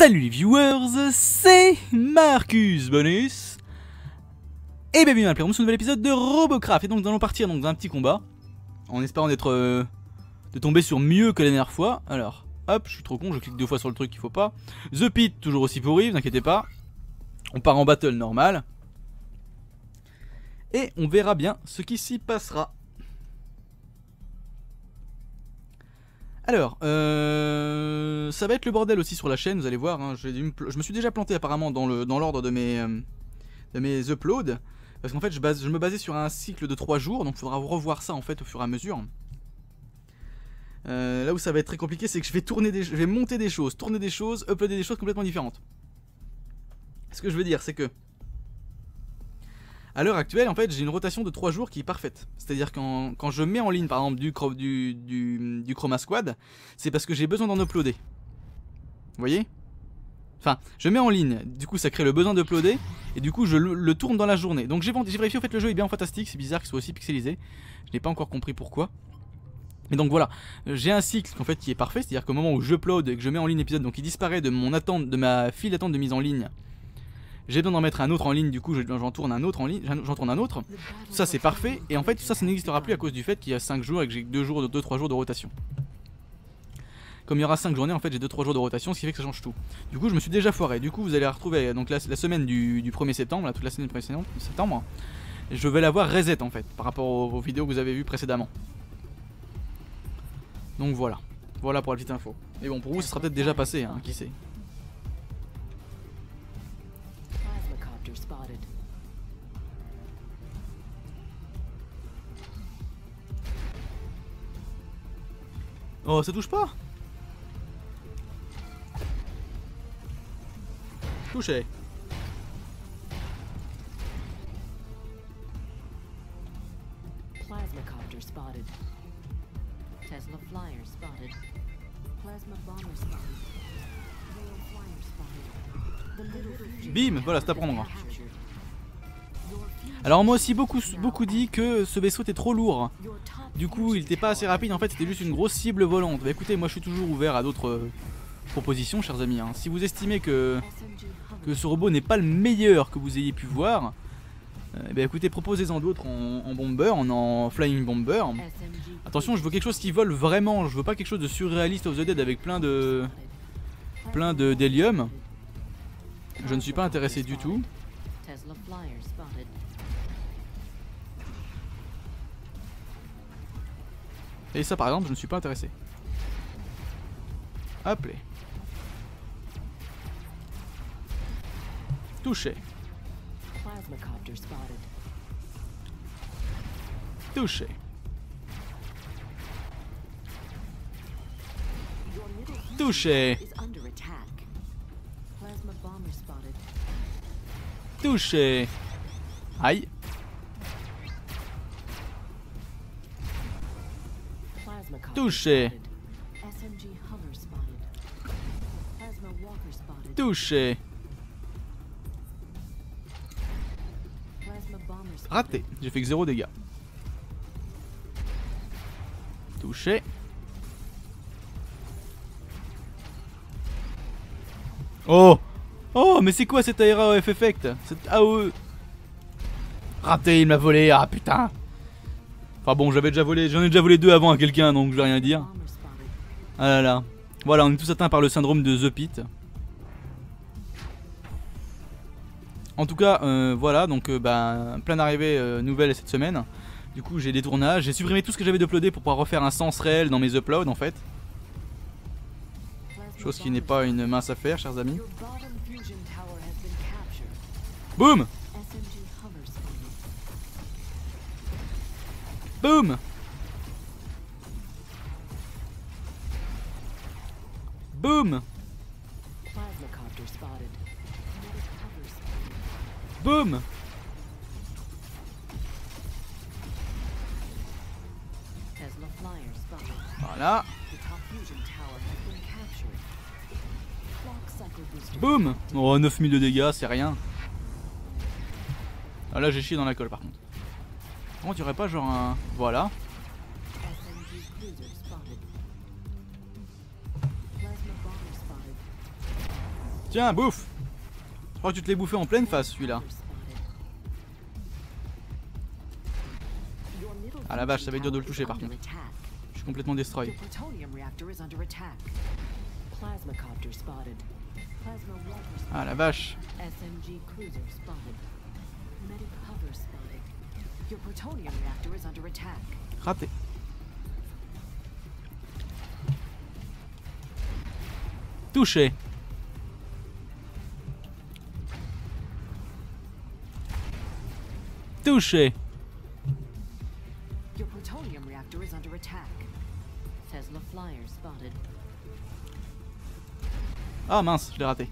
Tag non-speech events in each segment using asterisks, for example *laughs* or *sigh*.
Salut les viewers, c'est Marcus Bonus. Et bienvenue dans le ce nouvel épisode de Robocraft. Et donc nous allons partir dans un petit combat En espérant d'être... Euh, de tomber sur mieux que la dernière fois. Alors, hop, je suis trop con, je clique deux fois sur le truc qu'il faut pas. The Pit, toujours aussi pourri, vous inquiétez pas. On part en battle normal. Et on verra bien ce qui s'y passera Alors, euh, ça va être le bordel aussi sur la chaîne, vous allez voir. Hein. je, me suis déjà planté apparemment dans l'ordre de, mes, euh, de mes uploads. Parce qu'en fait, je, me basais sur un cycle de 3 jours, donc il faudra revoir ça en fait au fur et à mesure. Euh, là où ça va être très compliqué, c'est que je vais, tourner je vais monter des choses, tourner des choses, uploader des choses complètement différentes. Ce que je veux dire, c'est que à l'heure actuelle, en fait, j'ai une rotation de 3 jours qui est parfaite. C'est-à-dire quand, quand je mets en ligne, par exemple, du, du, du, du Chroma Squad, c'est parce que j'ai besoin d'en uploader. Vous voyez? Enfin, je mets en ligne, du coup ça crée le besoin d'uploader, et du coup je le, tourne dans la journée. Donc j'ai vérifié, en fait, le jeu est bien fantastique, c'est bizarre qu'il soit aussi pixelisé. Je n'ai pas encore compris pourquoi. Mais donc voilà, j'ai un cycle en fait qui est parfait, c'est-à-dire qu'au moment où j'upload et que je mets en ligne l'épisode, donc il disparaît de mon de ma file d'attente de mise en ligne j'ai besoin d'en mettre un autre en ligne, du coup j'en tourne un autre en ligne, j'en tourne un autre. ça c'est parfait, et en fait tout ça ça n'existera plus à cause du fait qu'il y a 5 jours et que j'ai 2 jours, 2-3 jours de rotation. Comme il y aura 5 journées, en fait j'ai 2-3 jours de rotation, ce qui fait que ça change tout. Du coup je me suis déjà foiré, du coup vous allez retrouver donc la, semaine du, 1er septembre, toute la semaine du 1er septembre, je vais l'avoir reset en fait, par rapport aux, vidéos que vous avez vues précédemment. Donc voilà, voilà pour la petite info. Et bon pour vous ça sera peut-être déjà passé, hein, qui sait. Oh, ça touche pas Touché. Plasma copter spotted. Tesla flyer spotted. Plasma bomber spotted. Bim Voilà, c'est à prendre. Alors moi aussi beaucoup, beaucoup dit que ce vaisseau était trop lourd. Du coup il était pas assez rapide en fait c'était juste une grosse cible volante. Bah écoutez moi je suis toujours ouvert à d'autres euh, propositions chers amis. Hein. Si vous estimez que, que ce robot n'est pas le meilleur que vous ayez pu voir, bah écoutez proposez-en d'autres en, bomber, en, en flying bomber. Attention je veux quelque chose qui vole vraiment, je veux pas quelque chose de surréaliste of the dead avec plein de plein de d'hélium. Je ne suis pas intéressé du tout. Et ça par exemple je ne suis pas intéressé. Appelé. Touché. Touché. Touché. Touché. Aïe. Touché. Touché. Raté. J'ai fait que 0 dégâts. Touché. Oh Oh mais c'est quoi cet ARAF effect Cet AOE Raté, il m'a volé, ah putain Enfin bon, j'avais déjà volé, j'en ai déjà volé deux avant à quelqu'un, donc je vais rien dire. Ah là là. Voilà, on est tous atteints par le syndrome de The Pit. En tout cas, euh, voilà, donc euh, bah, plein d'arrivées euh, nouvelles cette semaine. Du coup, j'ai des tournages, j'ai supprimé tout ce que j'avais uploadé pour pouvoir refaire un sens réel dans mes uploads en fait. Chose qui n'est pas une mince affaire, chers amis. Boum Boum Boum Boum Voilà. Boum Oh 9000 de dégâts c'est rien. Ah là j'ai chié dans la colle par contre on dirait pas genre un... Voilà. Tiens, bouffe Je crois que tu te l'es bouffé en pleine face celui-là. Ah la vache, ça va être dur de le toucher par contre. Je suis complètement destroy. Ah la vache. Raté. Touché. Touché. Your plutonium reactor is under attack. Tesla flyer spotted. Ah mince, je l'ai raté.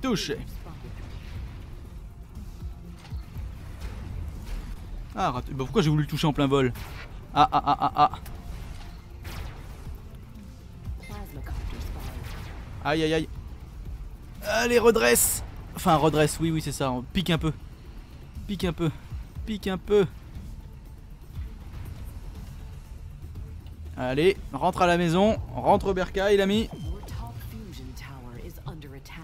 Touché. Ah raté. Bah pourquoi j'ai voulu le toucher en plein vol Ah ah ah ah ah. Aïe aïe aïe. Allez, redresse Enfin, redresse, oui, oui, c'est ça. On pique un peu. Pique un peu. Pique un peu. Allez, rentre à la maison. Rentre au attack.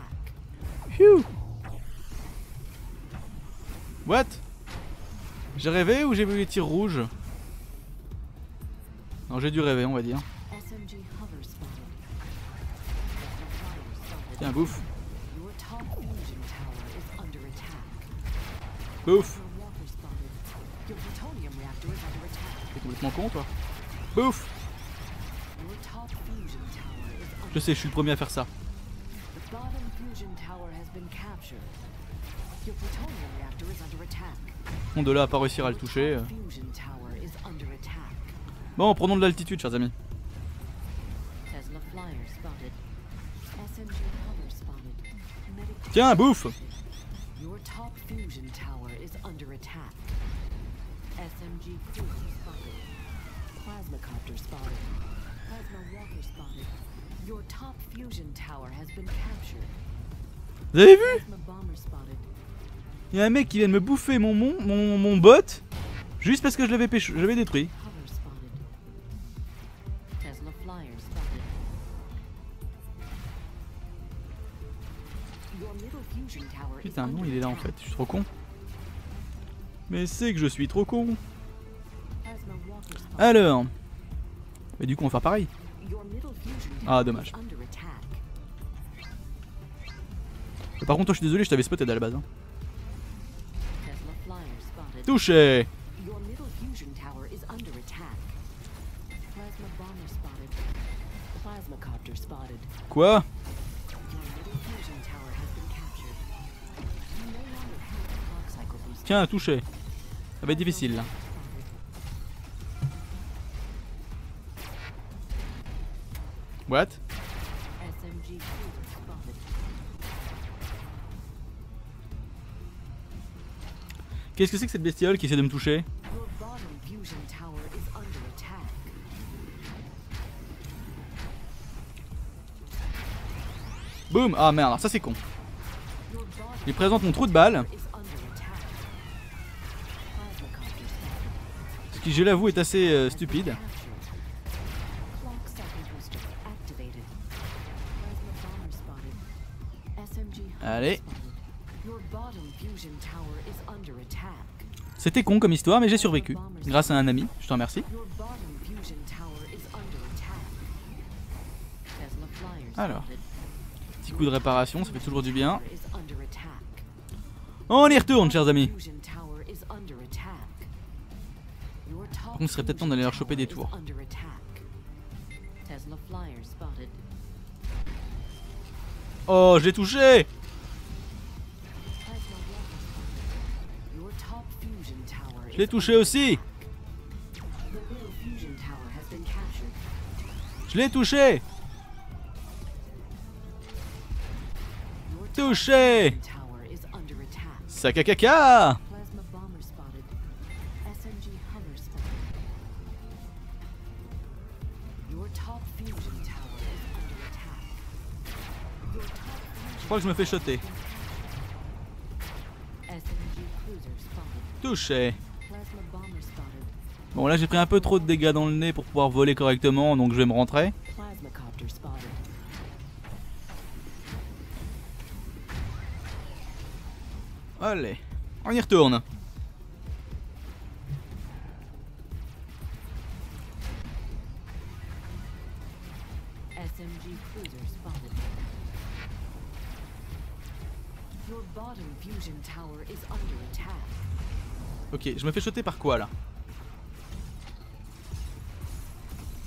Phew. What? J'ai rêvé ou j'ai vu les tirs rouges Non, j'ai dû rêver, on va dire. Tiens, bouffe. Bouffe. T'es complètement con, toi Bouffe Je sais, je suis le premier à faire ça. Bon, de là à pas réussir à le toucher. Bon, prenons de l'altitude, chers amis. Tiens, bouffe. Vous avez vu? Il y a un mec qui vient de me bouffer mon, mon, mon, bot juste parce que je l'avais pécho, je l'avais détruit. Putain, non, il est là en fait, je suis trop con. Mais c'est que je suis trop con. Alors. Mais du coup, on va faire pareil. Ah, dommage. Par contre, toi, je suis désolé, je t'avais spotted à la base. hein. Spotted. Quoi? Tiens, touché. Ça va être difficile là. What? Qu'est-ce que c'est que cette bestiole qui essaie de me toucher? Boum Ah merde, alors ça c'est con. Il présente mon trou de balle, ce qui je l'avoue est assez euh, stupide. Captured. C'était con comme histoire, mais j'ai survécu. Grâce à un ami, je te remercie. Alors. Petit coup de réparation, ça fait toujours du bien. On y retourne, chers amis. Top contre, il serait peut-être temps d'aller leur choper des tours. Oh, je l'ai touché Your top fusion tower is under attack. Your top Je crois que je me fais shotter. SMG cruiser spotted. Bon là j'ai pris un peu trop de dégâts dans le nez pour pouvoir voler correctement donc je vais me rentrer. Allez, on y retourne. Je me fais shotter par quoi là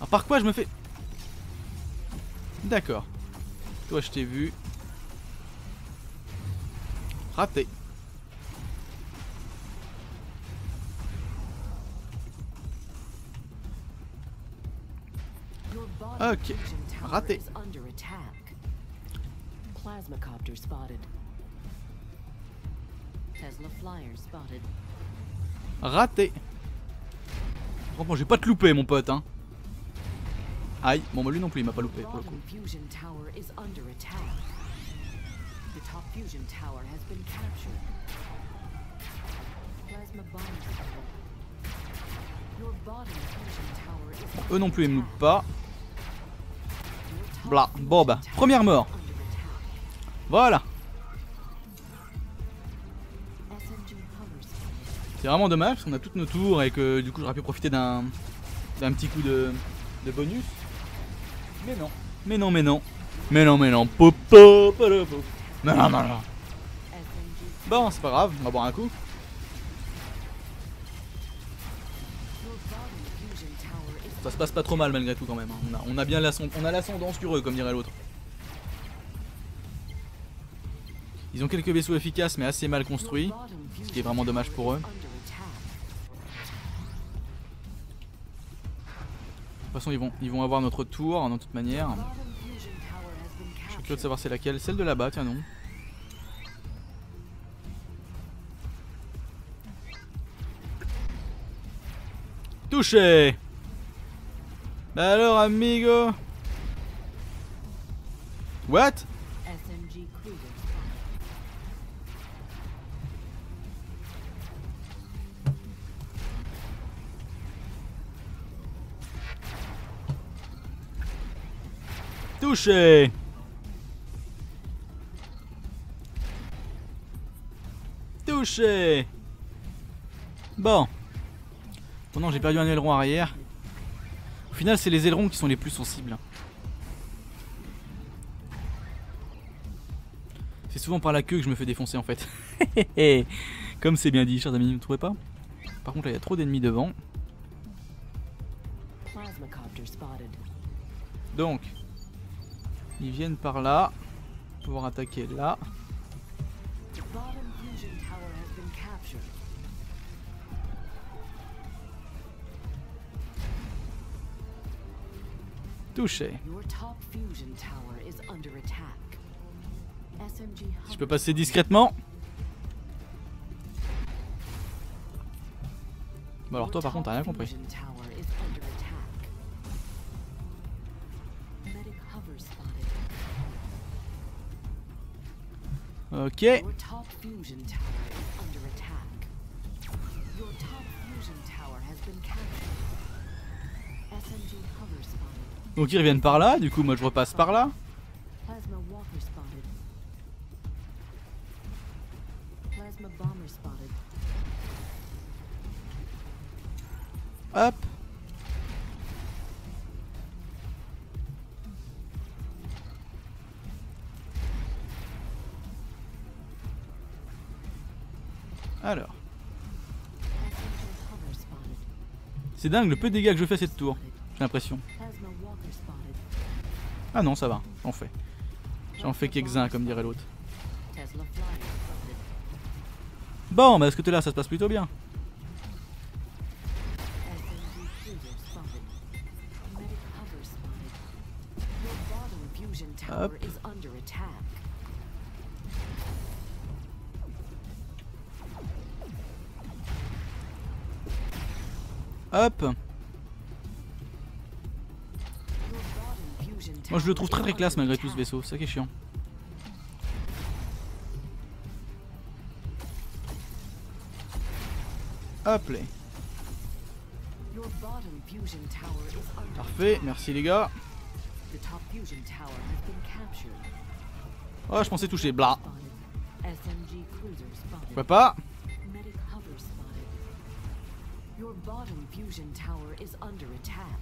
par quoi je me fais D'accord. Toi je t'ai vu. Raté. Ok, raté. attack. Plasmacopter spotted. Tesla flyer spotted. Raté. Franchement j'ai pas te loupé mon pote hein. Aïe, bon bah lui non plus il m'a pas loupé pour le coup. Eux non plus ils me loupent pas. fusion bon bah, première mort. Voilà. C'est vraiment dommage parce qu'on a toutes nos tours et que du coup j'aurais pu profiter d'un d'un petit coup de, bonus. Mais non. Mais non, mais non. Mais non, mais non. Non, non, non, Bon, c'est pas grave, on va boire un coup. Ça se passe pas trop mal malgré tout quand même. hein. On a, bien l'ascend- on l'ascendant sur eux comme dirait l'autre. Ils ont quelques vaisseaux efficaces mais assez mal construits. Fusion qui est vraiment dommage pour eux. Toute façon, ils vont, ils vont avoir notre tour de toute manière. Je suis curieux de savoir c'est laquelle. Celle de là-bas, tiens non. Touché Bah alors amigo What? Touché Touché Bon. Pendant j'ai perdu un aileron arrière. Au final, c'est les ailerons qui sont les plus sensibles. C'est souvent par la queue que je me fais défoncer en fait. *laughs* Comme c'est bien dit, chers amis, vous ne trouvez pas Par contre, là, il y a trop d'ennemis devant. Donc, ils viennent par là. Pouvoir attaquer là. Touché. Je peux passer discrètement. Bon alors toi par contre t'as rien compris. Spotted. Donc ils reviennent par là, du coup moi je repasse par là. Hop. Alors, c'est dingue le peu de dégâts que je fais cette tour, j'ai l'impression. Ah non ça va, j'en fais. J'en fais quelques-uns comme dirait l'autre. Bon, bah de ce côté là ça se passe plutôt bien. Hop. Moi je le trouve très très classe malgré tout ce vaisseau, ça qui est chiant. Hop là. Parfait, merci les gars. Oh, je pensais toucher. Spotted. Pourquoi pas? Your bottom fusion tower is under attack.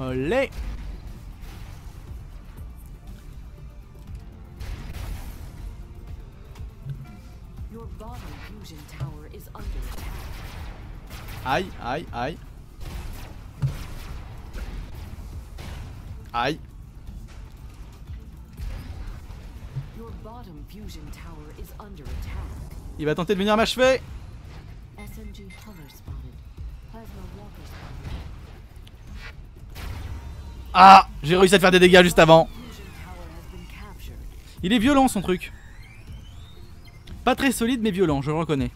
Olé Your bottom fusion tower is under attack. Aïe, aïe, aïe. Aïe. Your bottom fusion tower is under attack. Il va tenter de venir m'achever. SMG hover spotted. Ah J'ai réussi à te faire des dégâts juste avant. Il est violent son truc. Pas très solide mais violent, je le reconnais.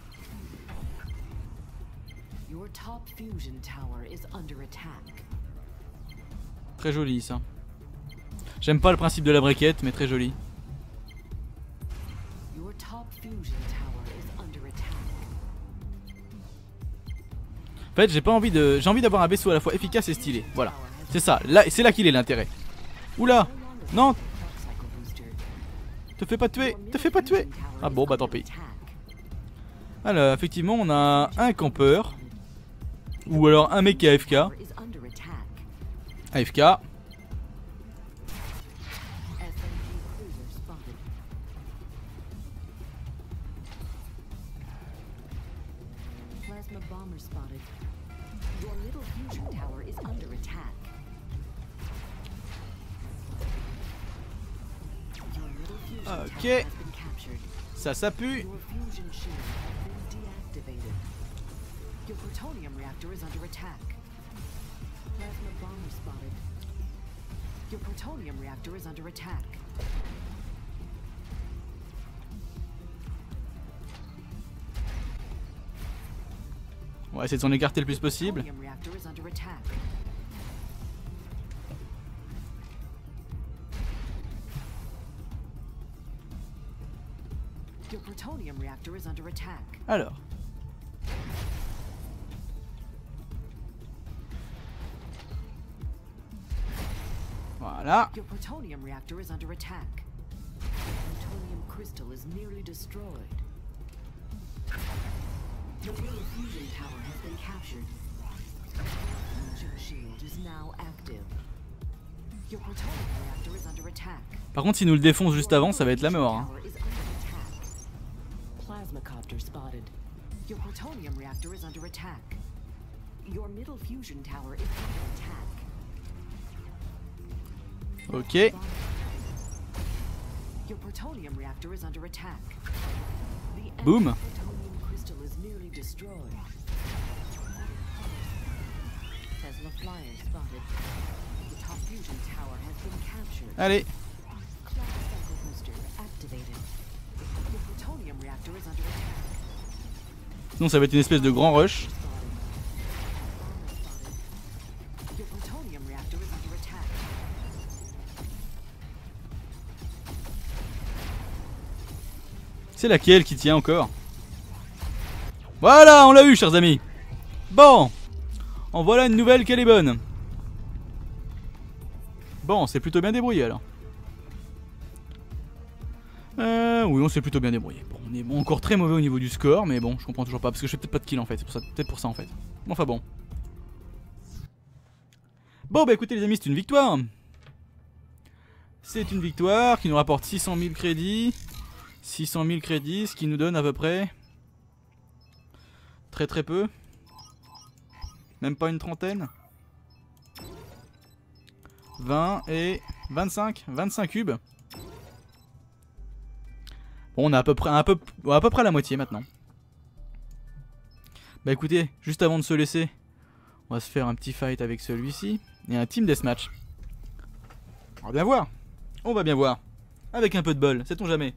Très joli ça. J'aime pas le principe de la briquette mais très joli. En fait j'ai pas envie de. J'ai envie d'avoir un vaisseau à la fois efficace et stylé. Voilà. C'est ça, là, c'est là qu'il est l'intérêt. Oula Non. Te fais pas tuer Te fais pas tuer Ah bon bah tant pis. Alors effectivement on a un campeur. Ou alors un mec AFK. Is under attack. AFK. Plasma bomber spotted. Your middle fusion tower is under attack. Your middle fusion Okay. tower has been captured. Ça, ça pue. Your fusion shield has been deactivated. Your plutonium reactor is under attack. On va essayer de s'en écarter le plus possible. Alors. Voilà. Your plutonium reactor is under attack. Plutonium crystal is nearly destroyed. Your middle fusion tower has been captured. Fusion shield is now active. Your plutonium reactor is under attack. Par contre, s'il nous le défonce juste avant, ça va être la mort. hein. Tower is under attack. Plasmacopter spotted. Your plutonium reactor is under attack. Your middle fusion tower is under attack. Ok. Boom. Destroyed. Tesla flyer spotted. The top fusion tower has been captured. Allez. Clock cycle booster activated. Your plutonium reactor is under attack. Sinon, ça va être une espèce de grand rush. C'est laquelle qui tient encore? Voilà, on l'a eu, chers amis. Bon. En voilà une nouvelle qu'elle est bonne. Bon, c'est plutôt bien débrouillé alors. Euh, oui, on s'est plutôt bien débrouillé. Bon, on est encore très mauvais au niveau du score, mais bon, je comprends toujours pas parce que je fais peut-être pas de kill en fait. C'est peut-être pour ça en fait. Enfin bon. Bon, bah écoutez, les amis, c'est une victoire. C'est une victoire qui nous rapporte 600 000 crédits. 600 000 crédits, ce qui nous donne à peu près très très peu. Même pas une trentaine. 20 et 25, 25 cubes. Bon, on a à peu près à peu, à peu près la moitié maintenant. Bah écoutez, juste avant de se laisser, on va se faire un petit fight avec celui-ci et un team deathmatch. On va bien voir. On va bien voir. Avec un peu de bol, sait-on jamais.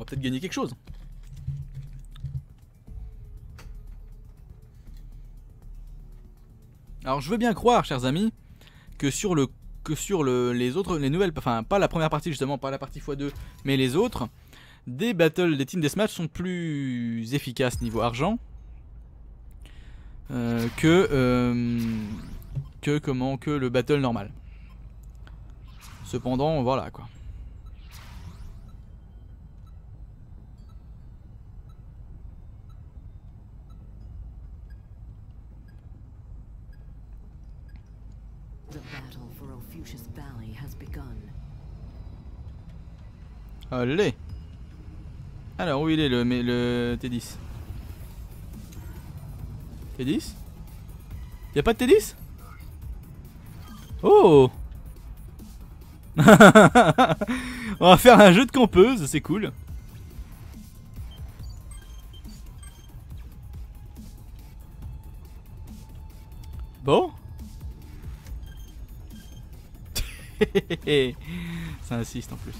Va peut-être gagner quelque chose. Alors je veux bien croire, chers amis, que sur le que sur le, les autres, les nouvelles, enfin pas la première partie justement, pas la partie x2, mais les autres, des battles, des team deathmatch sont plus efficaces niveau argent euh, que euh, que comment que le battle normal. Cependant, voilà quoi. The battle for Ophusius Valley has begun. Allez. Alors, où il est le, le T10 T10 Y'a pas de T10 Oh. *laughs* On va faire un jeu de campeuse, c'est cool. Bon. *laughs* Ça insiste en plus.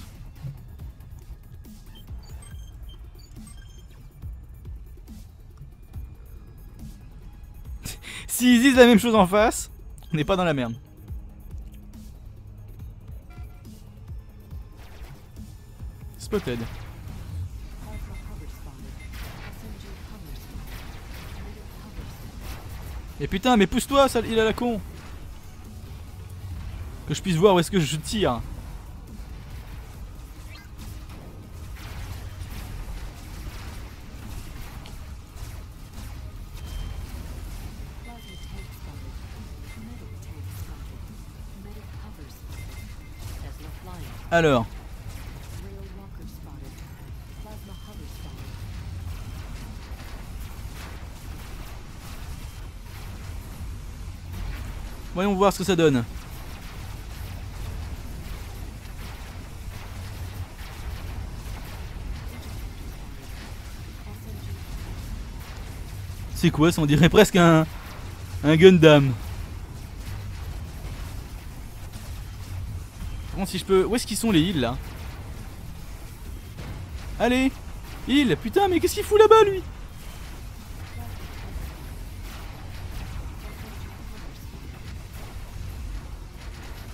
S'ils disent la même chose en face, on n'est pas dans la merde. Spotted. Et putain, mais pousse-toi, il a la con Que je puisse voir où est-ce que je tire. Alors, voyons voir ce que ça donne. C'est quoi ça On dirait presque un, un Gundam. Si je peux... Où est-ce qu'ils sont les îles là? Allez! Île! Putain, mais qu'est-ce qu'il fout là-bas lui?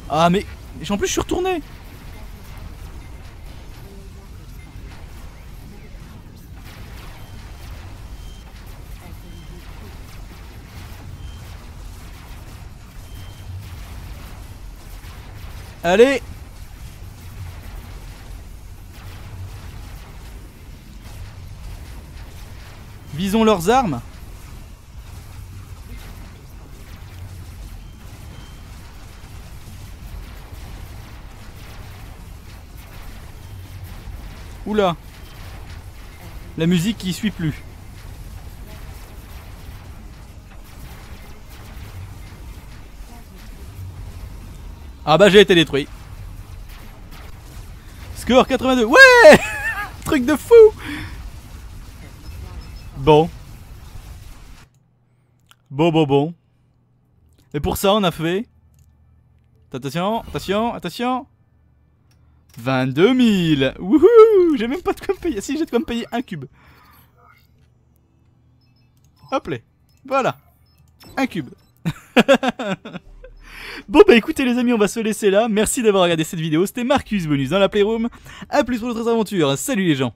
Ah mais... En plus je suis retourné! Allez Visons leurs armes. Oula La musique qui suit plus. Ah bah j'ai été détruit. Score 82. Ouais *laughs* Truc de fou Bon. Bon, bon, bon. Et pour ça, on a fait... Attention, attention, attention 22 000 Wouhou J'ai même pas de quoi me payer. Si, j'ai de quoi me payer un cube. Hop là. Voilà. Un cube. *laughs* Bon bah écoutez les amis, on va se laisser là. Merci d'avoir regardé cette vidéo. C'était Marcus Bonus dans la Playroom. A plus pour d'autres aventures. Salut les gens